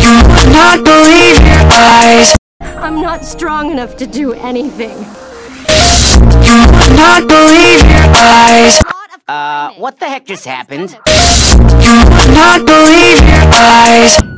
You would not believe your eyes. I'm not strong enough to do anything. You would not believe your eyes. Uh, what the heck just happened? You would not believe your eyes.